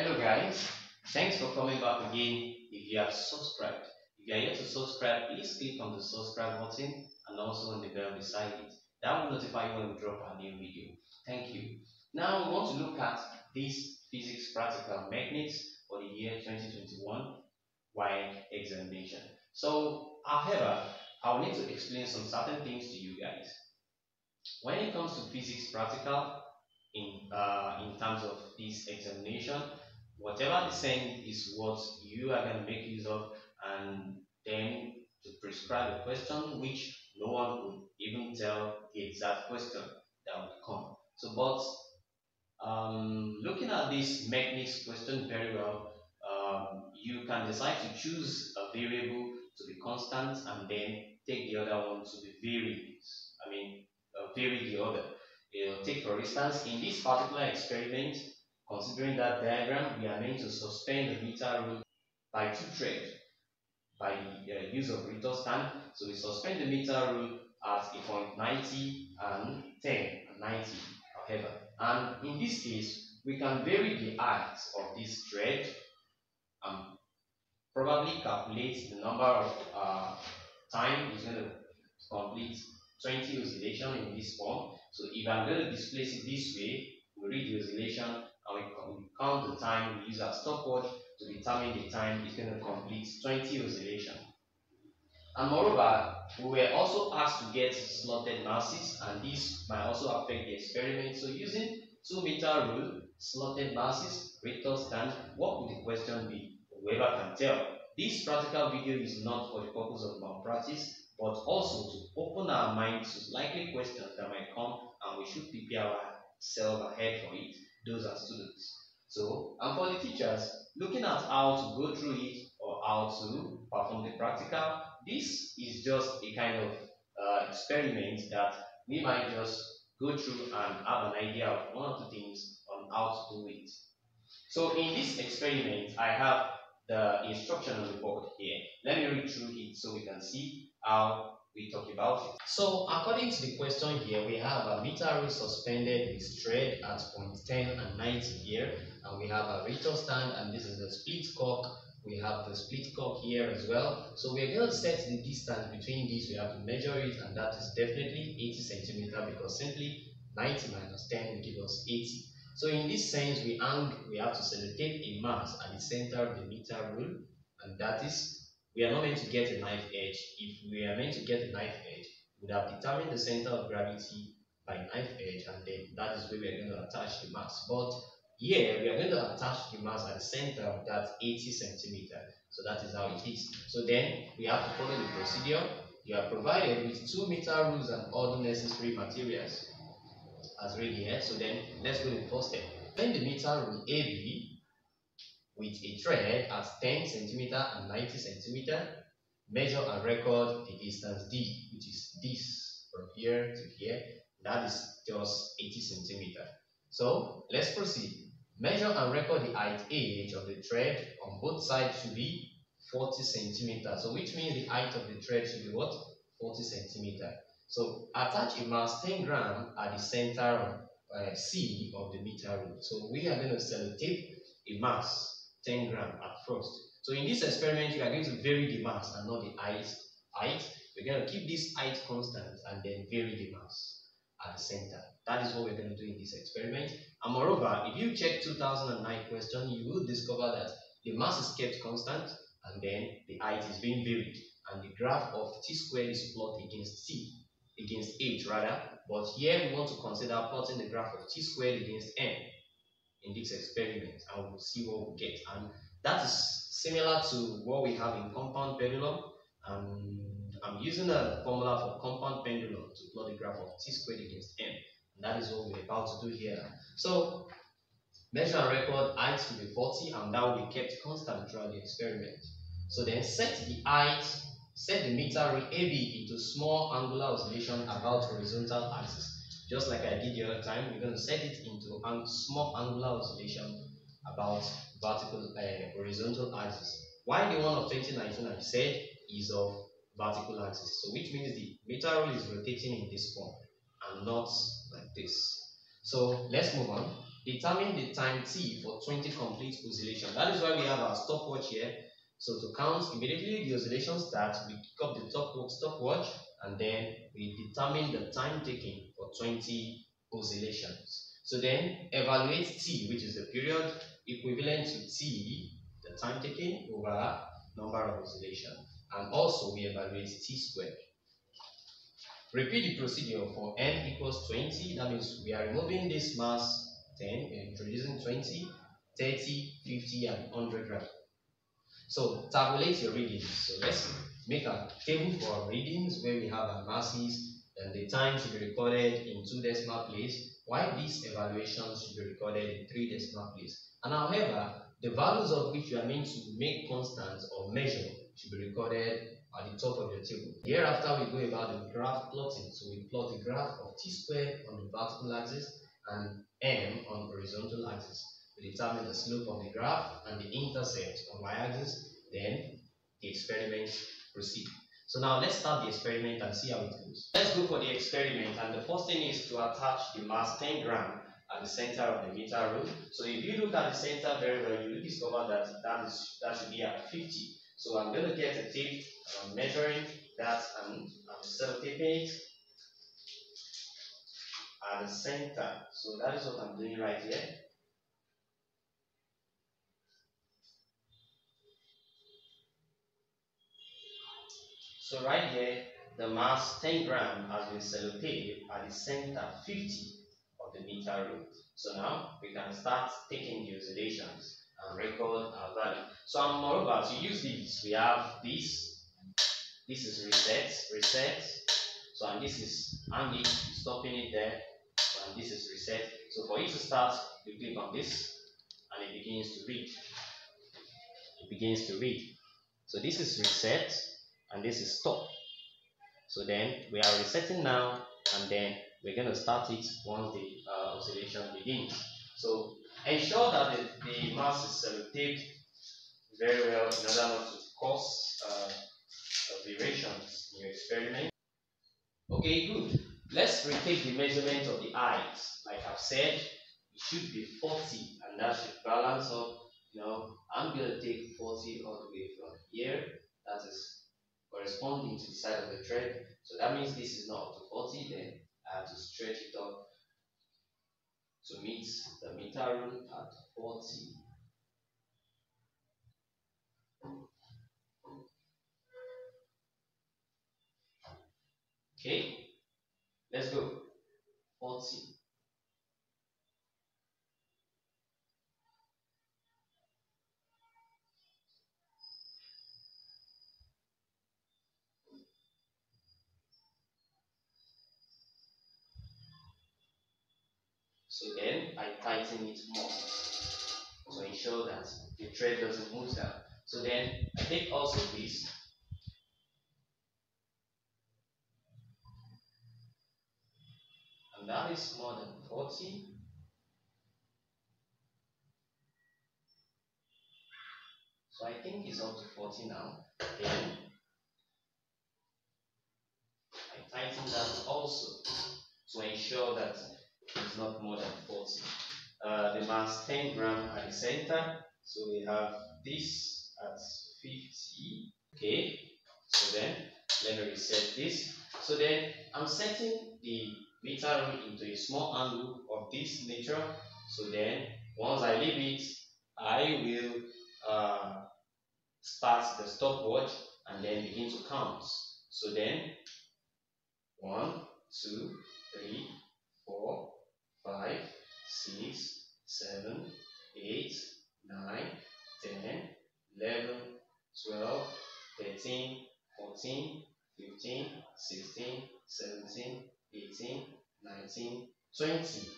Hello guys, thanks for coming back again. If you have subscribed, if you are yet to subscribe, please click on the subscribe button and also on the bell beside it. That will notify you when we drop a new video. Thank you. Now we want to look at this physics practical mechanics for the year 2021 WAEC examination. So, however, I will need to explain some certain things to you guys. When it comes to physics practical, in uh, in terms of this examination, whatever the same is what you are going to make use of, and then to prescribe a question which no one would even tell the exact question that would come. So, but um, looking at this mechanics question very well, um, you can decide to choose a variable to be constant and then take the other one to be variables. I mean, uh, vary the other. Uh, take for instance, in this particular experiment, considering that diagram, we are going to suspend the meter rule by two threads by uh, use of retort stand. So we suspend the meter rule at a point 90 and 10 and 90, however. And in this case, we can vary the height of this thread and probably calculate the number of uh, time is going to complete 20 oscillation in this form. So if I'm going to displace it this way, we read the oscillation we, count the time, we use our stopwatch to determine the time it's going to complete 20 oscillation. And moreover, we were also asked to get slotted masses and this might also affect the experiment. So using 2 meter rule, slotted masses, retort stand, what would the question be? Whoever can tell. This practical video is not for the purpose of malpractice, but also to open our minds to likely questions that might come and we should prepare ourselves ahead for it, those are students. So, and for the teachers, looking at how to go through it or how to perform the practical, this is just a kind of uh, experiment that we might just go through and have an idea of one or two things on how to do it. So in this experiment, I have the instruction on the board here. Let me read through it so we can see how we talk about it. So according to the question here, we have a meter suspended with thread at point 10 and 90 here, and we have a retort stand, and this is a split cork. We have the split cork here as well. So we're going to set the distance between these. We have to measure it, and that is definitely 80 centimeter because simply 90 minus 10 will give us 80. So in this sense, we, we have to sellotape a mass at the center of the meter rule, and that is we are not meant to get a knife edge. If we are meant to get a knife edge, we would have determined the center of gravity by knife edge, and then that is where we are going to attach the mass. But here, we are going to attach the mass at the center of that 80 centimeter. So that is how it is. So then, we have to follow the procedure. You are provided with 2 meter rules and all the necessary materials as read here. So then, let's go to the first step. When the meter rule AB with a thread at 10 centimeter and 90 centimeter, measure and record the distance D, which is this from here to here. That is just 80 centimeter. So let's proceed. Measure and record the height H of the thread on both sides should be 40 centimeter. So which means the height of the thread should be what? 40 centimeter. So attach a mass 10 gram at the center uh, C of the meter rule. So we are going to sellotape a mass 10 gram at first. So in this experiment, you are going to vary the mass and not the height. height. We're going to keep this height constant and then vary the mass at the center. That is what we're going to do in this experiment. And moreover, if you check 2009 question, you will discover that the mass is kept constant and then the height is being varied. And the graph of t squared is plotted against t, against h rather. But here we want to consider plotting the graph of t squared against n in this experiment and we'll see what we get. And that is similar to what we have in compound pendulum. And I'm using a formula for compound pendulum to plot the graph of t squared against m. And that is what we're about to do here. So measure and record i to be 40 and that will be kept constant throughout the experiment. So then set the height, set the meter rule AB into small angular oscillation about horizontal axis just like I did the other time, we're going to set it into a small angular oscillation about vertical uh, horizontal axis. Why the one of 2019 I said is of vertical axis. So which means the meter rule is rotating in this form and not like this. So let's move on. determine the time t for 20 complete oscillation. That is why we have our stopwatch here. So to count immediately the oscillation starts, we pick up the top stopwatch and then we determine the time taken for 20 oscillations. So then evaluate t, which is the period equivalent to t, the time taken over number of oscillations. And also we evaluate t squared. Repeat the procedure for n equals 20. That means we are removing this mass 10 and introducing 20, 30, 50, and 100 grams. So tabulate your readings. So let's make a table for our readings where we have our masses and the time should be recorded in two decimal places, while these evaluations should be recorded in three decimal places. And however, the values of which you are meant to make constant or measure should be recorded at the top of your table. Hereafter, we go about the graph plotting. So we plot the graph of t squared on the vertical axis and m on horizontal axis. We determine the slope of the graph and the intercept on y-axis. Then the experiment proceed. So now let's start the experiment and see how it goes. Let's go for the experiment and the first thing is to attach the mass 10 gram at the center of the meter rule. So if you look at the center very well, you will discover that that, is, that should be at 50. So I'm going to get a tape, I'm measuring that and I'm sellotaping it at the center. So that is what I'm doing right here. So right here, the mass 10 gram has been sellotaped at the center 50 of the meter rule. So now we can start taking the oscillations and record our value. So and moreover, to use these, we have this. This is reset, reset. So and this is hanging, stopping it there. So, and this is reset. So for you to start, you click on this and it begins to read. It begins to read. So this is reset and this is stop. So then we are resetting now and then we're going to start it once the uh, oscillation begins. So ensure that the, the mass is sellotaped very well in order not to cause uh, variations in your experiment. Okay, good. Let's retake the measurement of the eyes. Like I've said, it should be 40 and that should balance up. You know, I'm going to take 40 all the way from here. That is corresponding to the side of the thread. So that means this is not up to 40, then I have to stretch it up to meet the meter rule at 40. Okay, let's go. 40. So then I tighten it more. To ensure that the thread doesn't move down. So then I take also this. And that is more than 40 so I think it's up to 40 now. Then I tighten that also. To ensure that is not more than 40. Uh, the mass 10 gram at the center. So we have this at 50. Okay. So then let me reset this. So then I'm setting the meter into a small angle of this nature. So then once I leave it, I will uh, start the stopwatch and then begin to count. So then one, two, three, four, five, six, seven, eight, nine, ten, eleven, twelve, thirteen, fourteen, fifteen, sixteen, seventeen, eighteen, nineteen, twenty.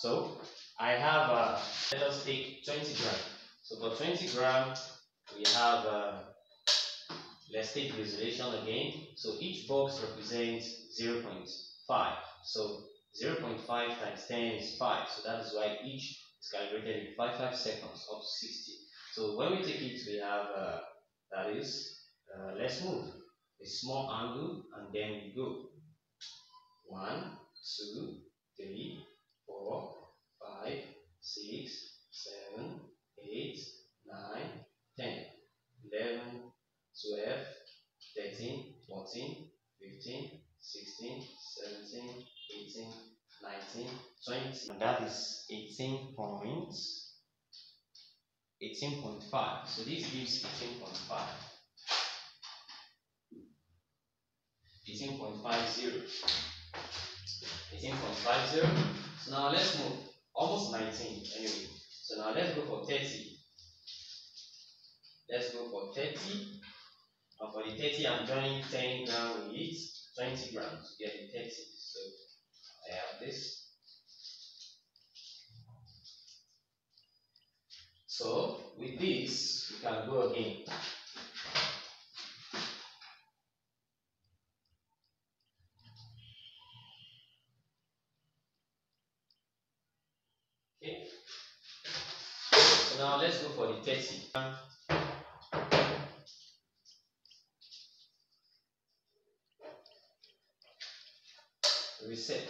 So I have, uh, let us take 20 gram. So for 20 gram, we have, uh, let's take resolution again. So each box represents 0.5. So 0.5 times 10 is 5. So that is why each is calibrated in 5, 5 seconds up to 60. So when we take it, we have, uh, that is, uh, let's move. A small angle and then we go. 1, 2, 3, 4, 5, 6, 7, 8, 9, 10, 11, 12, 13, 14, 15, 16, 17, 18, 19, 20. And that is 18 points. 18.5. So this gives 18.5. 18.50. 18.50. So now let's move. Almost 19 anyway. So now let's go for 30. Let's go for 30. And for the 30, I'm joining 10 now with it, 20 grams to get the 30. So have this. So with this, we can go again. Okay. So now let's go for the 30. Reset.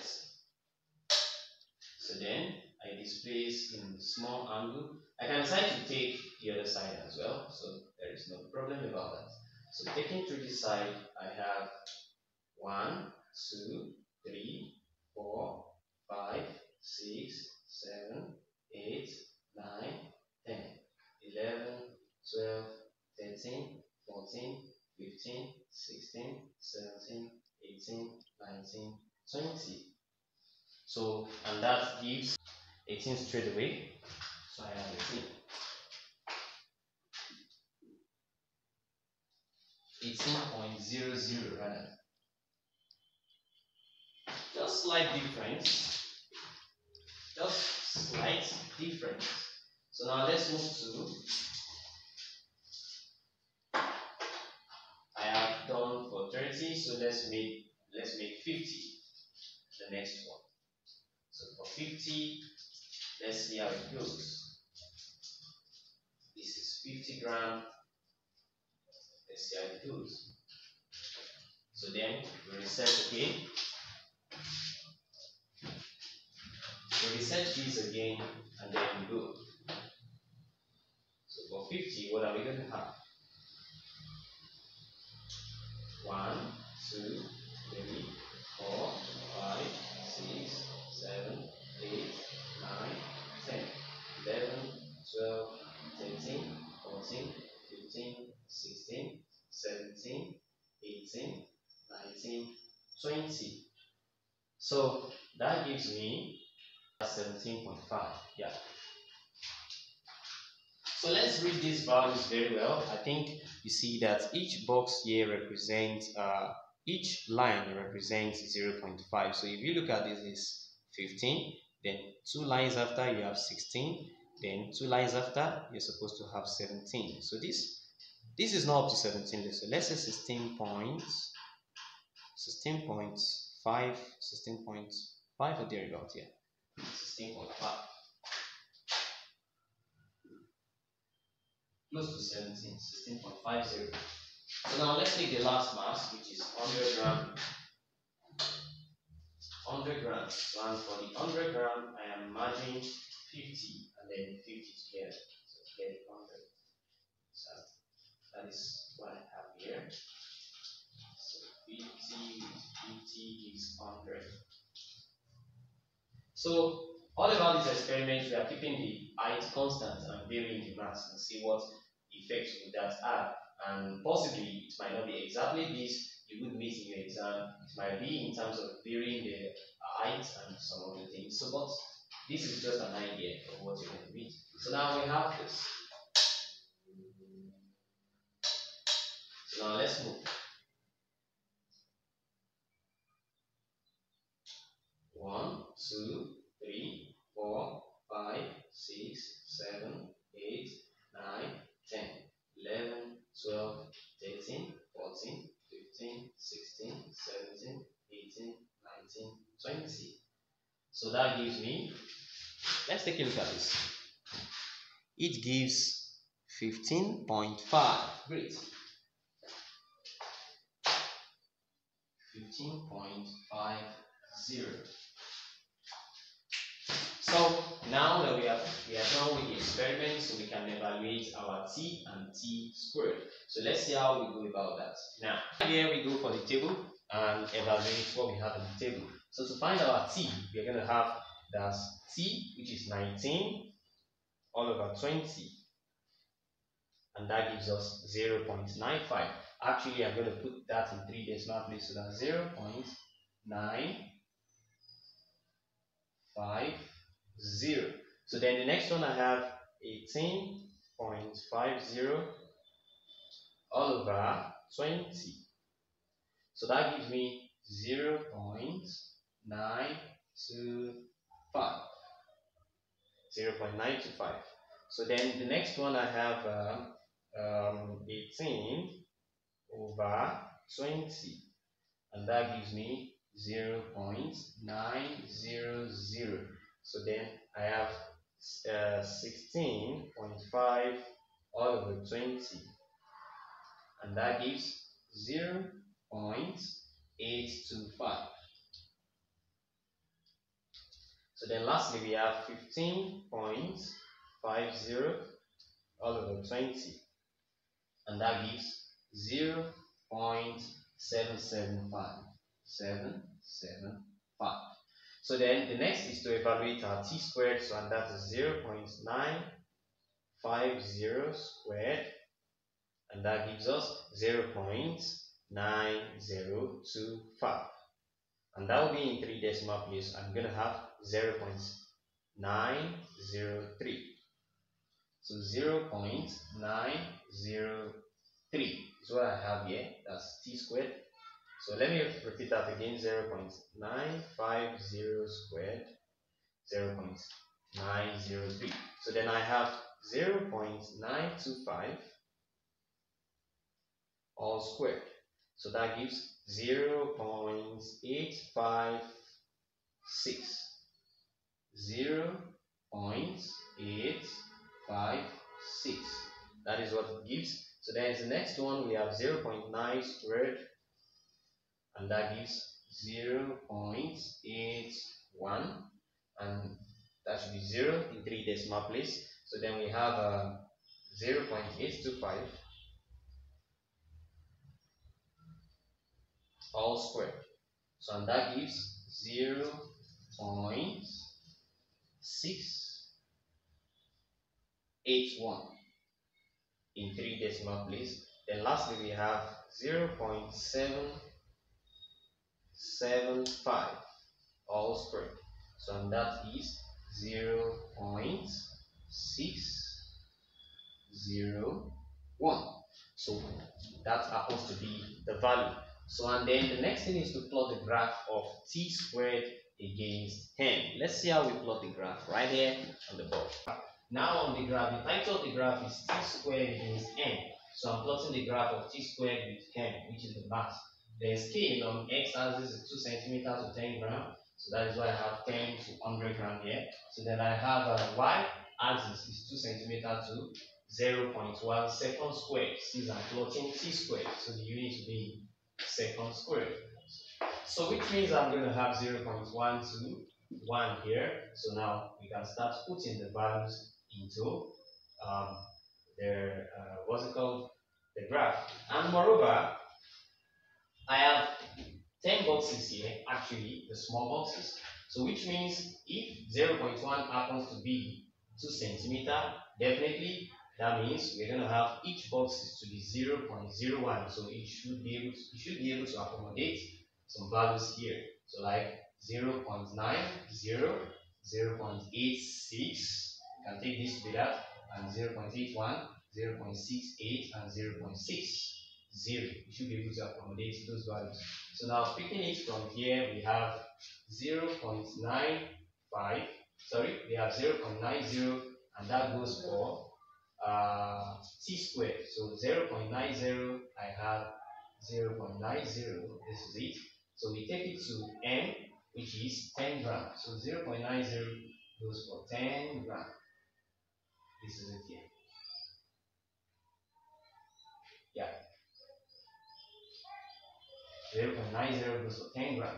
So then I displace in small angle. I can decide to take the other side as well, so there is no problem about that. So taking through this side, I have one, two, three, four, five, six, 7, 8, 9, 10, 11, 12, 13, 14, 15, 16, 17, 18, 19, 20. So, and that gives 18 straight away. So I have 18. 18.00 rather. Just slight difference just slight difference. So now let's move to I have done for 30, so let's make let's make 50 the next one. So for 50, let's see how it goes. This is 50 gram. Let's see how it goes. So then we reset again. We reset these again and then we go. So for 50, what are we going to have? 1, 2, 3, 4, 5, 6, 7, 8, 9, 10, 11, 12, 13, 14, 15, 16, 17, 18, 19, 20. So that gives me 17.5 yeah. So let's read these values very well. I think you see that each box here represents uh, each line represents 0.5 so if you look at this is 15 then two lines after you have 16 then two lines after you're supposed to have 17 so this this is not up to 17 so let's say 16 points 16 points 5 16 points 5 or here 16.5. Close to 17, 16.50. So now let's take the last mass, which is 100 gram. 100 grams. So and for the 100 gram, I am merging 50 and then 50 together. So get 100. So that is what I have here. So 50 50 is 100. So all about this experiment, we are keeping the height constant and varying the mass and see what effects would that have. And possibly it might not be exactly this you would meet in your exam. It might be in terms of varying the height and some other things. So but this is just an idea of what you're going to meet. So now we have this. So now let's move. One, two, three, four, five, six, seven, eight, nine, ten, eleven, twelve, thirteen, fourteen, fifteen, sixteen, seventeen, eighteen, nineteen, twenty. So that gives me, let's take a look at this. It gives 15.5. Great. 15.50. So now that we have we are done with the experiment, so we can evaluate our t and t squared. So let's see how we go about that. Now here we go for the table and evaluate what we have in the table. So to find our t, we're going to have that's t, which is 19 all over 20. And that gives us 0 0.95. Actually, I'm going to put that in three decimal places. So that's 0 0.950. So then the next one I have 18.50 all over 20. So that gives me 0 0.925. 0.925. So then the next one I have um, um, 18 over 20 and that gives me 0 0.900 so then I have uh, 16.5 all over 20 and that gives 0 0.825 so then lastly we have 15.50 all over 20 and that gives 0 0.775 775 so then the next is to evaluate our t squared so and that is 0 0.950 squared and that gives us 0 0.9025 and that will be in three decimal places I'm going to have 0 0.903 so 0 0.903 is what I have here. That's t squared. So let me repeat that again. 0 0.950 squared. 0 0.903. So then I have 0 0.925 all squared. So that gives 0 0.856. 0 0.856. That is what it gives. So then the next one we have 0 0.9 squared and that gives 0 0.81 and that should be 0 in three decimal place. So then we have uh, 0 0.825 all squared. So and that gives 0 0.681 in three decimal place. Then lastly we have 0 0.775 all squared. So that is zero point six zero one. So that happens to be the value. So and then the next thing is to plot the graph of t squared against n. Let's see how we plot the graph right here on the board. Now on the graph, the title of the graph is t squared against n. So I'm plotting the graph of t squared with n, which is the mass. The scale on x-axis is 2 centimeters to 10 gram. So that is why I have 10 to 100 gram here. So then I have a y-axis is 2 centimeters to 0.1 second squared. Since I'm plotting t squared, so the unit will be second squared. So which means I'm going to have 0.1 to 1 here. So now we can start putting the values into um, their uh, what's it called the graph and moreover I have 10 boxes here actually the small boxes. So which means if 0.1 happens to be 2 centimeter definitely that means we're going to have each box to be 0.01 so it should be able to, it should be able to accommodate some values here. So like 0 0.90 0 0.86 can take this to be that and 0 0.81, 0 0.68 and 0 0.60. You should be able to accommodate those values. So now picking it from here, we have 0 0.95, sorry, we have 0 0.90 and that goes for uh, t squared. So 0 0.90, I have 0 0.90, this is it. So we take it to n, which is 10 grams. So 0 0.90 goes for 10 grams. This is it here. Yeah. 0 0.90 goes for 10 gram.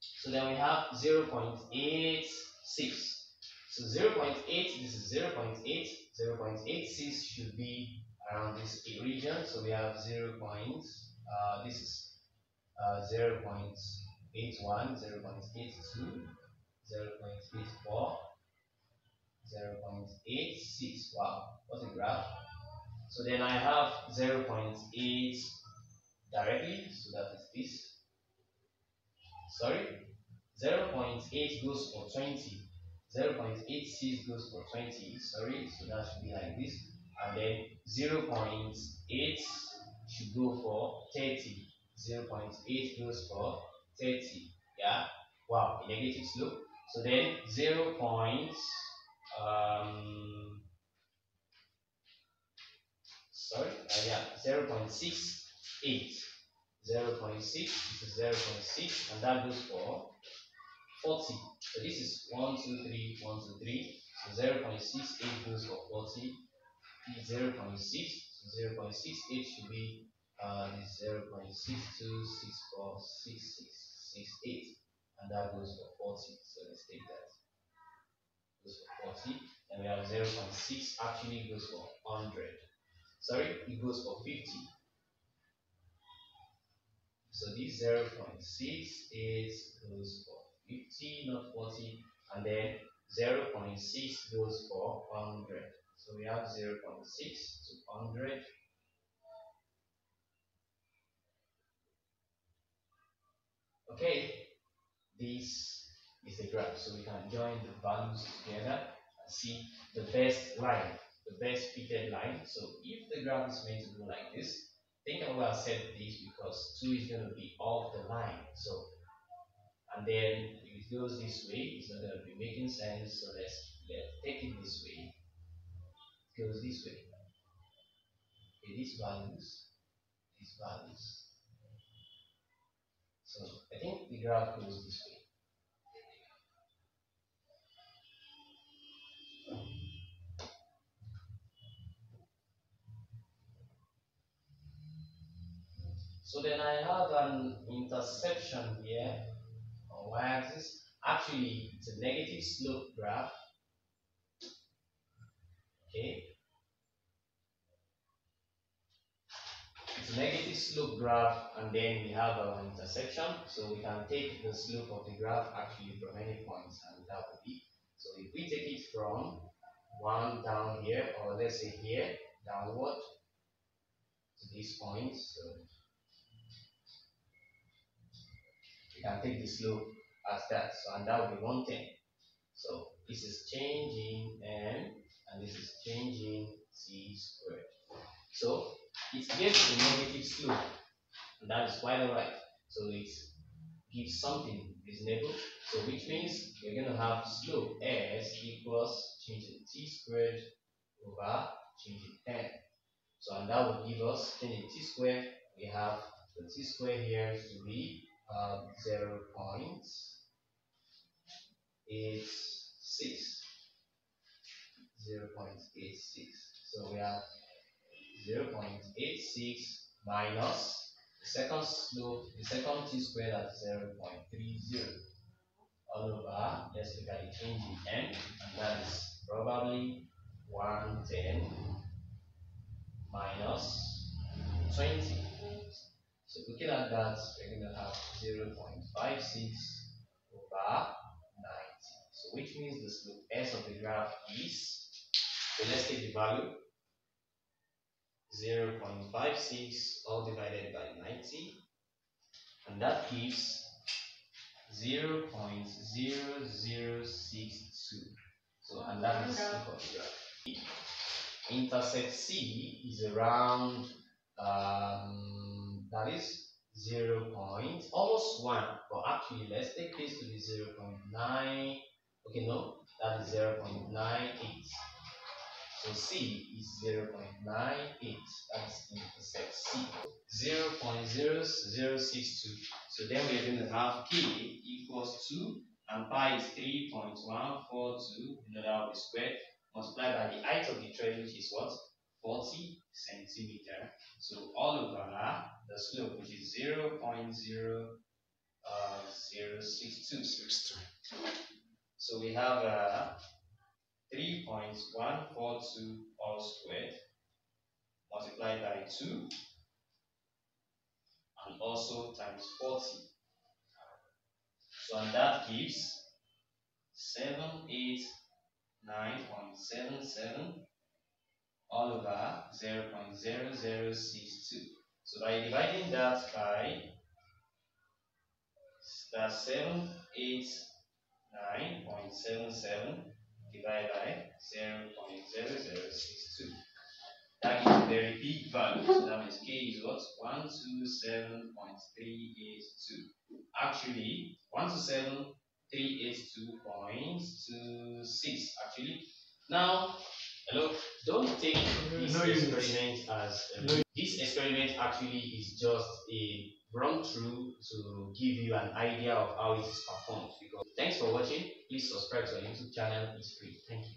So then we have 0 0.86. So 0.8, this is 0.8, 0.86 should be around this region. So we have 0. Point, uh, this is uh, 0 0.81, 0 0.82, 0 0.84, 0 0.86. Wow, what a graph. So then I have 0 0.8 directly, so that is this. Sorry, 0 0.8 goes for 20, 0 0.86 goes for 20, sorry, so that should be like this. And then 0 0.8 should go for 30, 0 0.8 goes for 30, yeah, wow, a negative slope. So then 0 point, um, sorry, uh, yeah, 0 0.68, 0 0.6, this is 0 0.6, and that goes for 40. So this is 1, 2, 3, 1, 2, 3. So 0 0.68 goes for 40. 0 0.6, so 0 0.68 should be uh, is 0 0.62646668 and that goes for 40 so let's take that goes for 40 and we have 0 0.6 actually goes for 100 sorry it goes for 50 so this 0 0.68 goes for 50 not 40 and then 0 0.6 goes for 100 so we have 0 0.6 to 100 Okay, this is the graph. So we can join the values together and see the best line, the best fitted line. So if the graph is meant to go like this, think I will have set this because 2 is going to be off the line. So, and then if it goes this way, it's not to be making sense. So let's, let's take it this way. It goes this way. Okay, these values, these values so I think the graph goes this way. So then I have an intersection here on y-axis. Actually, it's a negative slope graph. Okay, It's a negative slope graph and then we have our intersection. So we can take the slope of the graph actually from any points and that would be. So if we take it from one down here or let's say here downward to this point. So we can take the slope as that. So and that would be 110. So this is changing m and this is changing c squared. So it gives a negative slope, and that is quite alright. So it gives something reasonable. So which means we're going to have slope s equals change in t squared over change in n. So and that will give us change in t squared. We have the t squared here to be uh, 0 0.86. 0 0.86. So we have 0.86 minus the second slope, the second t squared at 0.30 all over, let's look at the change in n, and that is probably 110 minus 20. So looking at that, we're going to have 0.56 over 90. So which means the slope s of the graph is, so let's take the value, 0.56 all divided by 90 and that gives 0.0062 so and that is intersect C is around um, that is 0 point almost 1 but actually let's take this to be 0 0.9 okay no that is 0 0.98 so C is 0 0.98. That's intersect C. 0 0.0062. So then we're going to have K equals 2 and pi is 3.142 you know that will be squared multiplied by the height of the tread which is what 40 centimeter. So all over the slope which is 0 0.0062 uh, so we have uh, 3.142 all squared. Multiplied by 2 and also times 40. So and that gives 789.77 0.0062. So by dividing that by that's 789.77 divided by 0.0062. That is a very big value. So that means K is what? 127.382. Actually, 127.382.26 actually. Now, hello, don't take this no, experiment as no. this experiment actually is just a run through to give you an idea of how it is performed. Because thanks for watching. Please subscribe to our YouTube channel. It's free. Thank you.